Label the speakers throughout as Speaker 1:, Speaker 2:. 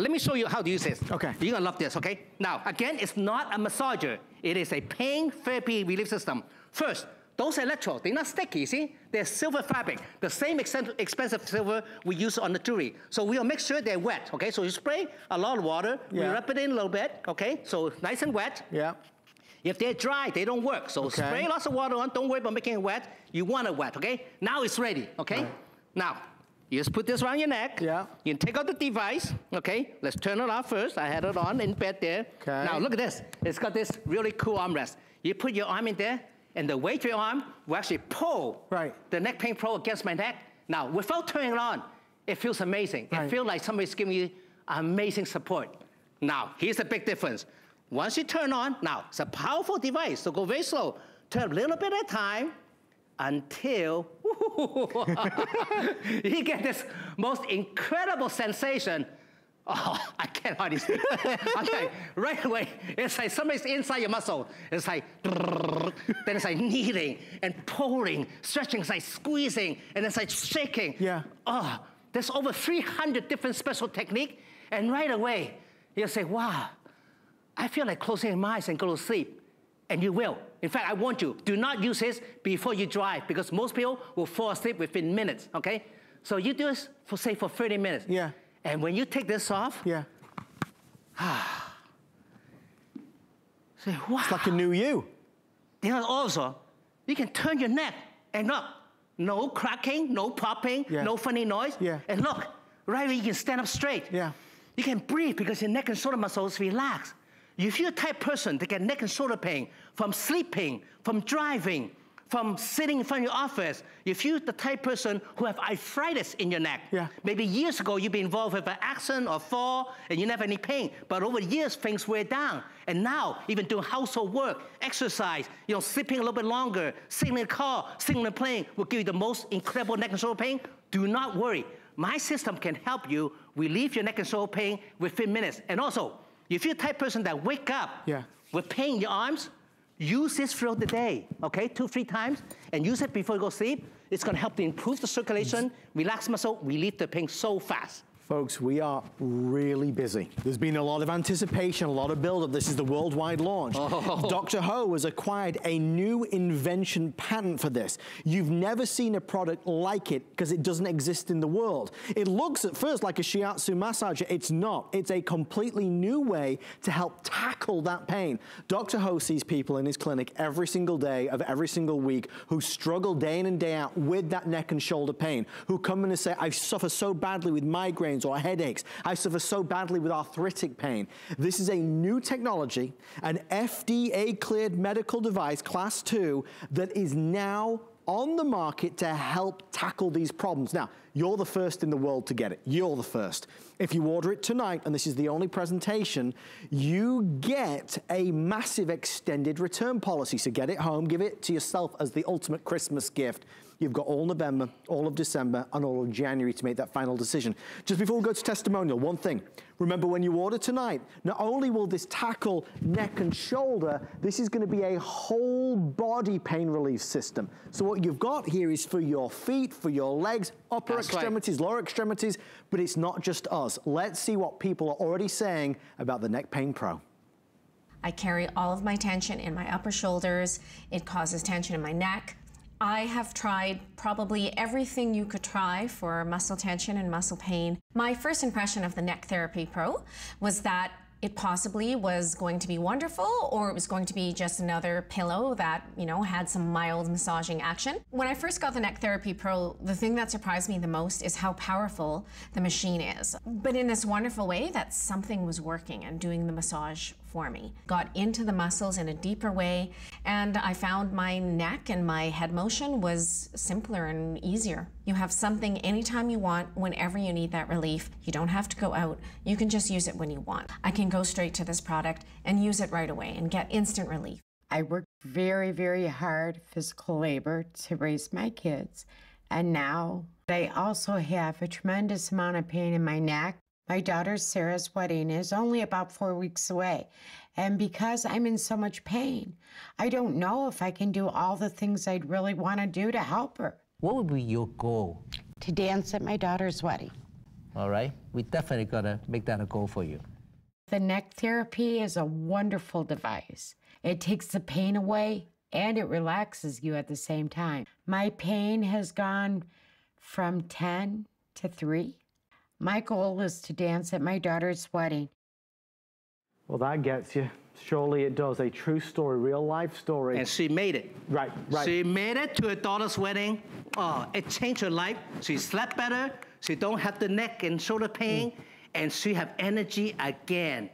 Speaker 1: Let me show you how to use this.
Speaker 2: Okay.
Speaker 1: You're gonna love this, okay? Now, again, it's not a massager. It is a pain therapy relief system. First, those electrodes, they're not sticky, see? They're silver fabric, the same expensive silver we use on the jewelry. So we'll make sure they're wet, okay? So you spray a lot of water, yeah. we rub it in a little bit, okay? So nice and wet.
Speaker 2: Yeah.
Speaker 1: If they're dry, they don't work. So okay. spray lots of water on, don't worry about making it wet. You want it wet, okay? Now it's ready, okay? Right. Now, you just put this around your neck.
Speaker 2: Yeah.
Speaker 1: You can take out the device, okay? Let's turn it off first. I had it on in bed there.
Speaker 2: Okay.
Speaker 1: Now look at this. It's got this really cool armrest. You put your arm in there, and the weight of your arm will actually pull
Speaker 2: right.
Speaker 1: the neck pain pro against my neck. Now, without turning it on, it feels amazing. Right. It feels like somebody's giving you amazing support. Now, here's the big difference. Once you turn on, now, it's a powerful device, so go very slow. Turn a little bit at a time until you get this most incredible sensation Oh, I can't hardly speak. okay, right away, it's like somebody's inside your muscle. It's like, then it's like kneading and pulling, stretching, it's like squeezing, and it's like shaking.
Speaker 2: Yeah.
Speaker 1: Oh, there's over 300 different special technique, and right away, you'll say, wow, I feel like closing my eyes and go to sleep. And you will. In fact, I want you, do not use this before you drive because most people will fall asleep within minutes, okay? So you do this for, say, for 30 minutes.
Speaker 2: Yeah.
Speaker 1: And when you take this off,
Speaker 2: yeah.
Speaker 1: Ah, say, wow.
Speaker 2: It's like a new you.
Speaker 1: You know, also, you can turn your neck and look, no cracking, no popping, yeah. no funny noise.
Speaker 2: Yeah.
Speaker 1: And look, right where you can stand up straight.
Speaker 2: Yeah.
Speaker 1: You can breathe because your neck and shoulder muscles relax. If you're a type person that get neck and shoulder pain from sleeping, from driving, from sitting in front of your office, if you're the type person who have arthritis in your neck,
Speaker 2: yeah.
Speaker 1: maybe years ago you've been involved with an accident or fall and you never had any pain, but over the years things wear down. And now, even doing household work, exercise, you know, sleeping a little bit longer, sitting in the car, sitting in the plane will give you the most incredible neck and shoulder pain. Do not worry. My system can help you relieve your neck and shoulder pain within minutes. And also, if you're the type person that wake up
Speaker 2: yeah.
Speaker 1: with pain in your arms, use this throughout the day, okay? Two, three times, and use it before you go sleep. It's gonna help to improve the circulation, relax muscle, relieve the pain so fast.
Speaker 2: Folks, we are really busy. There's been a lot of anticipation, a lot of build-up. This is the worldwide launch. Oh. Dr. Ho has acquired a new invention patent for this. You've never seen a product like it because it doesn't exist in the world. It looks at first like a shiatsu massager. It's not. It's a completely new way to help tackle that pain. Dr. Ho sees people in his clinic every single day of every single week who struggle day in and day out with that neck and shoulder pain, who come in and say, I suffer so badly with migraine or headaches. I suffer so badly with arthritic pain. This is a new technology, an FDA cleared medical device, class two, that is now on the market to help tackle these problems. Now, you're the first in the world to get it. You're the first. If you order it tonight, and this is the only presentation, you get a massive extended return policy. So get it home, give it to yourself as the ultimate Christmas gift. You've got all November, all of December, and all of January to make that final decision. Just before we go to testimonial, one thing. Remember, when you order tonight, not only will this tackle neck and shoulder, this is gonna be a whole body pain relief system. So what you've got here is for your feet, for your legs, upper That's extremities, right. lower extremities, but it's not just us. Let's see what people are already saying about the Neck Pain Pro.
Speaker 3: I carry all of my tension in my upper shoulders. It causes tension in my neck, I have tried probably everything you could try for muscle tension and muscle pain. My first impression of the Neck Therapy Pro was that it possibly was going to be wonderful or it was going to be just another pillow that, you know, had some mild massaging action. When I first got the Neck Therapy Pro, the thing that surprised me the most is how powerful the machine is. But in this wonderful way that something was working and doing the massage for me. Got into the muscles in a deeper way, and I found my neck and my head motion was simpler and easier. You have something anytime you want, whenever you need that relief. You don't have to go out. You can just use it when you want. I can go straight to this product and use it right away and get instant relief.
Speaker 4: I worked very, very hard physical labor to raise my kids. And now I also have a tremendous amount of pain in my neck my daughter Sarah's wedding is only about four weeks away. And because I'm in so much pain, I don't know if I can do all the things I'd really want to do to help her.
Speaker 5: What would be your goal?
Speaker 4: To dance at my daughter's wedding.
Speaker 1: all right? We definitely gotta make that a goal for you.
Speaker 4: The neck therapy is a wonderful device. It takes the pain away and it relaxes you at the same time. My pain has gone from 10 to 3. My goal is to dance at my daughter's wedding.
Speaker 2: Well, that gets you. Surely it does. A true story, real life story.
Speaker 1: And she made it.
Speaker 2: Right, right.
Speaker 1: She made it to her daughter's wedding. Oh, it changed her life. She slept better. She don't have the neck and shoulder pain. Mm. And she have energy again.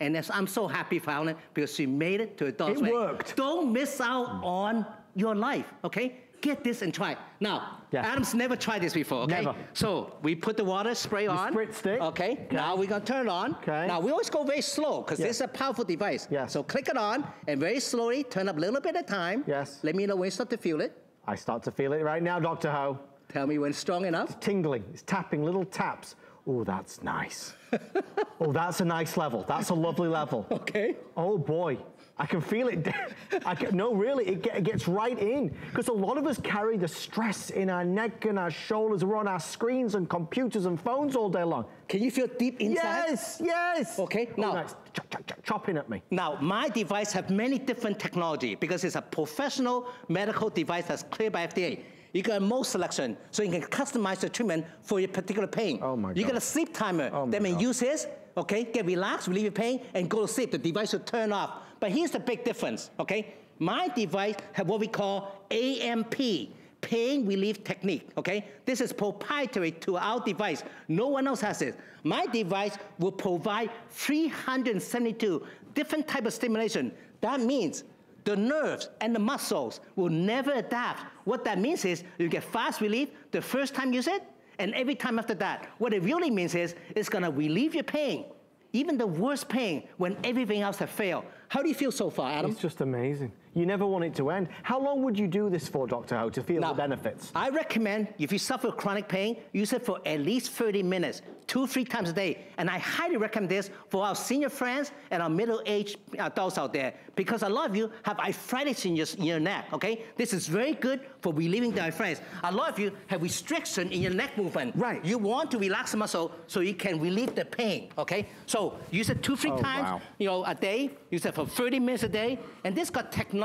Speaker 1: And I'm so happy for her because she made it to her daughter's
Speaker 2: it
Speaker 1: wedding.
Speaker 2: It worked.
Speaker 1: Don't miss out on your life, okay? Get this and try it. Now, yeah. Adam's never tried this before, okay?
Speaker 2: Never.
Speaker 1: So we put the water spray on.
Speaker 2: Spritzed it.
Speaker 1: Okay. okay. Now we're gonna turn it on.
Speaker 2: Okay.
Speaker 1: Now we always go very slow because yes. this is a powerful device.
Speaker 2: Yes.
Speaker 1: So click it on and very slowly turn up a little bit at a time.
Speaker 2: Yes.
Speaker 1: Let me know when you start to feel it.
Speaker 2: I start to feel it right now, Dr. Ho.
Speaker 1: Tell me when it's strong enough.
Speaker 2: It's tingling. It's tapping little taps. Oh, that's nice. oh, that's a nice level. That's a lovely level.
Speaker 1: Okay.
Speaker 2: Oh boy. I can feel it. I can, no, really, it, get, it gets right in. Because a lot of us carry the stress in our neck and our shoulders. We're on our screens and computers and phones all day long.
Speaker 1: Can you feel deep inside?
Speaker 2: Yes, yes.
Speaker 1: Okay, oh, now. Oh,
Speaker 2: nice. Chop, chop, chop, chopping at me.
Speaker 1: Now, my device have many different technology because it's a professional medical device that's cleared by FDA. You got a mode selection, so you can customize the treatment for your particular pain.
Speaker 2: Oh my God.
Speaker 1: You got a sleep timer
Speaker 2: oh
Speaker 1: that may use this, okay, get relaxed, relieve your pain, and go to sleep. The device will turn off. But here's the big difference, okay? My device have what we call AMP, pain relief technique, okay? This is proprietary to our device. No one else has it. My device will provide 372 different type of stimulation. That means the nerves and the muscles will never adapt. What that means is you get fast relief the first time you use it, and every time after that. What it really means is it's gonna relieve your pain, even the worst pain when everything else has failed. How do you feel so far, Adam?
Speaker 2: It's just amazing. You never want it to end. How long would you do this for, Dr. Ho, to feel
Speaker 1: now,
Speaker 2: the benefits?
Speaker 1: I recommend if you suffer chronic pain, use it for at least 30 minutes, two, three times a day. And I highly recommend this for our senior friends and our middle-aged adults out there because a lot of you have arthritis in your, in your neck, okay? This is very good for relieving the arthritis. A lot of you have restriction in your neck movement.
Speaker 2: Right.
Speaker 1: You want to relax the muscle so you can relieve the pain, okay? So use it two, three
Speaker 2: oh,
Speaker 1: times,
Speaker 2: wow.
Speaker 1: you know, a day. Use it for 30 minutes a day. And this got technology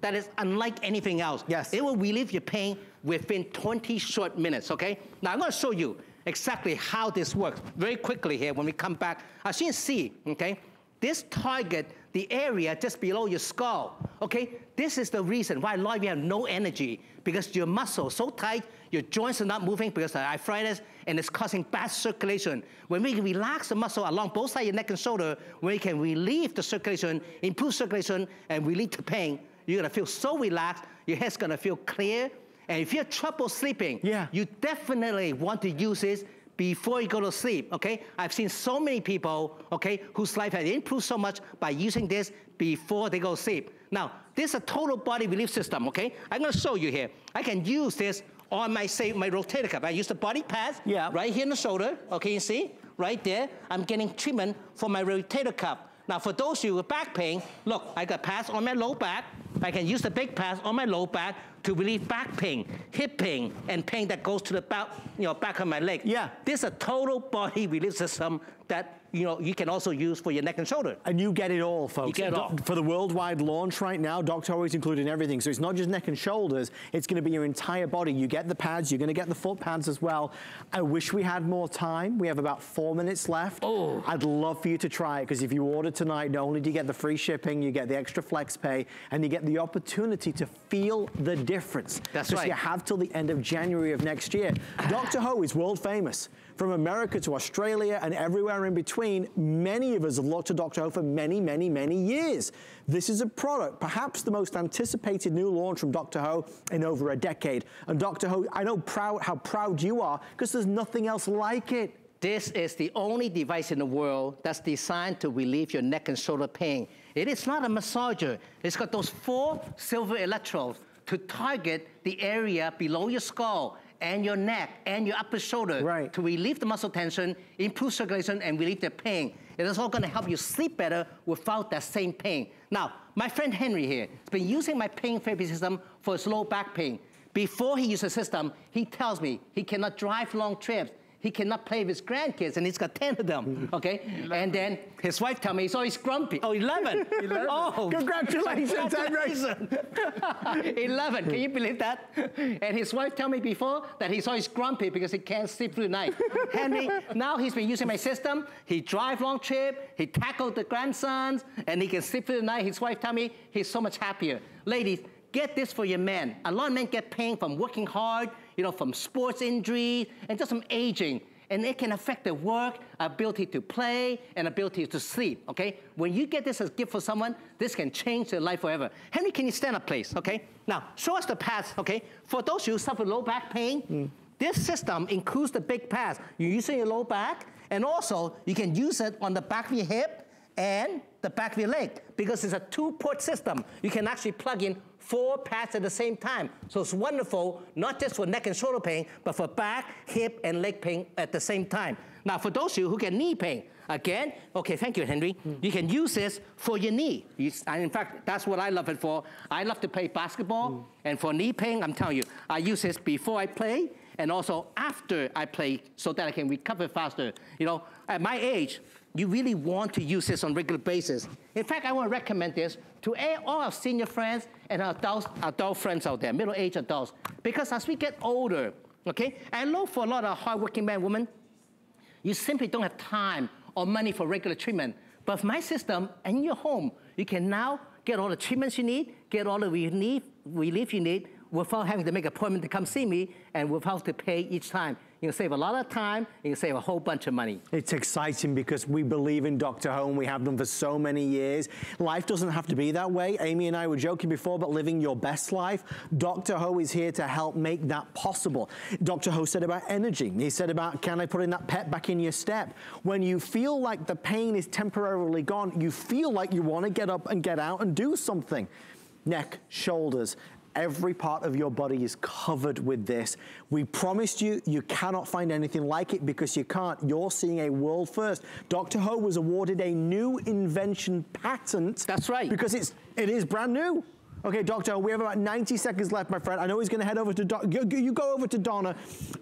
Speaker 1: that is unlike anything else.
Speaker 2: Yes.
Speaker 1: It will relieve your pain within 20 short minutes, okay? Now I'm gonna show you exactly how this works very quickly here when we come back. As you can see, okay, this target the area just below your skull, okay? This is the reason why a lot of you have no energy because your muscles so tight, your joints are not moving because of arthritis, and it's causing bad circulation. When we relax the muscle along both sides of your neck and shoulder, we can relieve the circulation, improve circulation, and relieve the pain, you're gonna feel so relaxed, your head's gonna feel clear, and if you have trouble sleeping,
Speaker 2: yeah.
Speaker 1: you definitely want to use this before you go to sleep, okay? I've seen so many people, okay, whose life has improved so much by using this before they go to sleep. Now, this is a total body relief system, okay? I'm gonna show you here. I can use this Oh, on my, say, my rotator cuff. I use the body pad
Speaker 2: yeah.
Speaker 1: right here in the shoulder, okay, you see? Right there, I'm getting treatment for my rotator cuff. Now, for those of you with back pain, look, I got pads on my low back. I can use the big pads on my low back to relieve back pain, hip pain, and pain that goes to the back, you know, back of my leg.
Speaker 2: Yeah.
Speaker 1: This is a total body relief system that you know you can also use for your neck and shoulder.
Speaker 2: And you get it all, folks.
Speaker 1: You get it all.
Speaker 2: For the worldwide launch right now, Dr. Ho is including everything. So it's not just neck and shoulders, it's gonna be your entire body. You get the pads, you're gonna get the foot pads as well. I wish we had more time. We have about four minutes left.
Speaker 1: Oh.
Speaker 2: I'd love for you to try it, because if you order tonight, not only do you get the free shipping, you get the extra flex pay, and you get the opportunity to feel the difference.
Speaker 1: That's
Speaker 2: right.
Speaker 1: right.
Speaker 2: you have till the end of January of next year. Dr. Ho is world famous. From America to Australia and everywhere in between, many of us have looked to Dr. Ho for many, many, many years. This is a product, perhaps the most anticipated new launch from Dr. Ho in over a decade. And Dr. Ho, I know proud, how proud you are because there's nothing else like it.
Speaker 1: This is the only device in the world that's designed to relieve your neck and shoulder pain. It is not a massager. It's got those four silver electrodes to target the area below your skull and your neck and your upper shoulder
Speaker 2: right.
Speaker 1: to relieve the muscle tension, improve circulation, and relieve the pain. It is all gonna help you sleep better without that same pain. Now, my friend Henry here has been using my pain therapy system for his low back pain. Before he used the system, he tells me he cannot drive long trips. He cannot play with his grandkids, and he's got 10 of them, okay? and then his wife tell me he's always grumpy. Oh, 11. 11. Oh,
Speaker 2: congratulations,
Speaker 1: congratulations. 11, can you believe that? And his wife tell me before that he's always grumpy because he can't sleep through the night. Henry, now he's been using my system. He drive long trip, he tackled the grandsons, and he can sleep through the night. His wife tell me he's so much happier. Ladies, get this for your men. A lot of men get pain from working hard, you know, from sports injury, and just from aging. And it can affect their work, ability to play, and ability to sleep, okay? When you get this as a gift for someone, this can change their life forever. Henry, can you stand up, please, okay? Now, show us the pads, okay? For those who suffer low back pain, mm. this system includes the big pads. You're using your low back, and also you can use it on the back of your hip and the back of your leg because it's a two-port system. You can actually plug in four pads at the same time. So it's wonderful, not just for neck and shoulder pain, but for back, hip, and leg pain at the same time. Now, for those of you who get knee pain, again, okay, thank you, Henry. Mm. You can use this for your knee. You, and in fact, that's what I love it for. I love to play basketball, mm. and for knee pain, I'm telling you, I use this before I play, and also after I play so that I can recover faster. You know, at my age, you really want to use this on regular basis. In fact, I want to recommend this to all our senior friends and our adult, adult friends out there, middle-aged adults. Because as we get older, okay, I know for a lot of hardworking men and women, you simply don't have time or money for regular treatment. But with my system in your home, you can now get all the treatments you need, get all the relief, relief you need without having to make an appointment to come see me and without to pay each time. You can save a lot of time, and you save a whole bunch of money.
Speaker 2: It's exciting because we believe in Dr. Ho. And we have done for so many years. Life doesn't have to be that way. Amy and I were joking before about living your best life. Dr. Ho is here to help make that possible. Dr. Ho said about energy. He said about, can I put in that pep back in your step? When you feel like the pain is temporarily gone, you feel like you want to get up and get out and do something neck, shoulders, Every part of your body is covered with this. We promised you, you cannot find anything like it because you can't. You're seeing a world first. Dr. Ho was awarded a new invention patent.
Speaker 1: That's right.
Speaker 2: Because it's, it is brand new. Okay, Doctor, we have about 90 seconds left, my friend. I know he's going to head over to, Do you go over to Donna.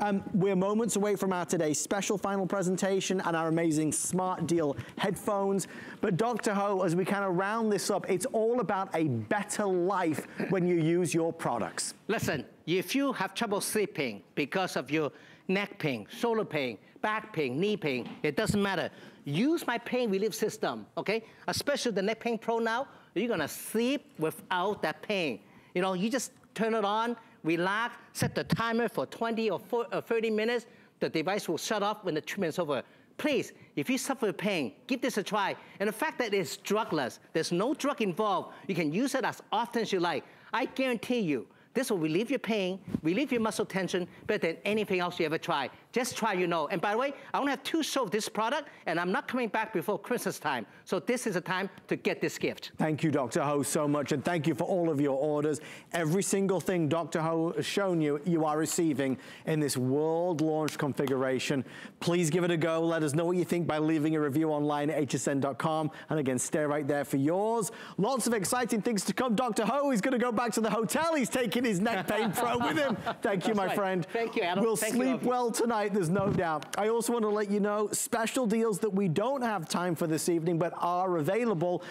Speaker 2: Um, we're moments away from our today's special final presentation and our amazing Smart Deal headphones. But Dr. Ho, as we kind of round this up, it's all about a better life when you use your products.
Speaker 1: Listen, if you have trouble sleeping because of your neck pain, shoulder pain, back pain, knee pain, it doesn't matter. Use my pain relief system, okay? Especially the Neck Pain Pro now, you're gonna sleep without that pain. You know, you just turn it on, relax, set the timer for 20 or, uh, 30 minutes, the device will shut off when the treatment's over. Please, if you suffer pain, give this a try. And the fact that it's drugless, there's no drug involved, you can use it as often as you like. I guarantee you, this will relieve your pain, relieve your muscle tension better than anything else you ever try. Just try, you know. And by the way, I only have two shows of this product, and I'm not coming back before Christmas time. So this is a time to get this gift.
Speaker 2: Thank you, Dr. Ho, so much, and thank you for all of your orders. Every single thing Dr. Ho has shown you, you are receiving in this world launch configuration. Please give it a go. Let us know what you think by leaving a review online at hsn.com. And again, stay right there for yours. Lots of exciting things to come. Dr. Ho is going to go back to the hotel. He's taking his neck pain pro with him. Thank you, my
Speaker 1: right.
Speaker 2: friend.
Speaker 1: Thank you, Adam.
Speaker 2: We'll
Speaker 1: Thank
Speaker 2: sleep well tonight, there's no doubt. I also want to let you know special deals that we don't have time for this evening but are available.